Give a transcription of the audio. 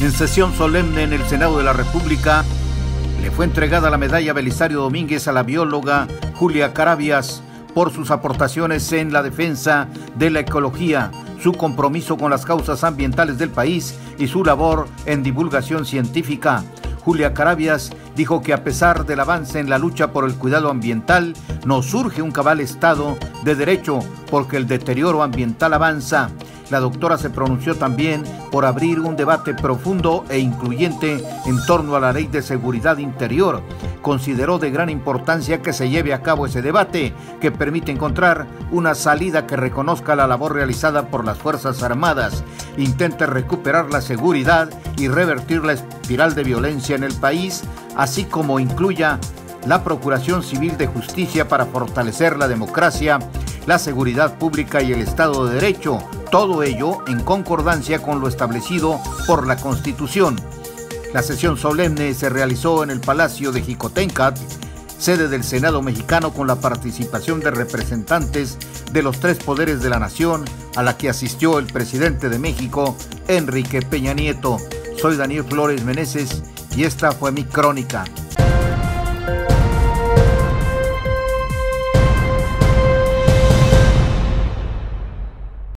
En sesión solemne en el Senado de la República, le fue entregada la medalla Belisario Domínguez a la bióloga Julia Carabias por sus aportaciones en la defensa de la ecología, su compromiso con las causas ambientales del país y su labor en divulgación científica. Julia Carabias dijo que a pesar del avance en la lucha por el cuidado ambiental, no surge un cabal estado de derecho porque el deterioro ambiental avanza. La doctora se pronunció también por abrir un debate profundo e incluyente en torno a la ley de seguridad interior. Consideró de gran importancia que se lleve a cabo ese debate que permite encontrar una salida que reconozca la labor realizada por las Fuerzas Armadas, intente recuperar la seguridad y revertir la espiral de violencia en el país, así como incluya la Procuración Civil de Justicia para fortalecer la democracia, la seguridad pública y el Estado de Derecho, todo ello en concordancia con lo establecido por la Constitución. La sesión solemne se realizó en el Palacio de Jicotencat, sede del Senado mexicano con la participación de representantes de los tres poderes de la nación, a la que asistió el presidente de México, Enrique Peña Nieto. Soy Daniel Flores Meneses y esta fue mi crónica.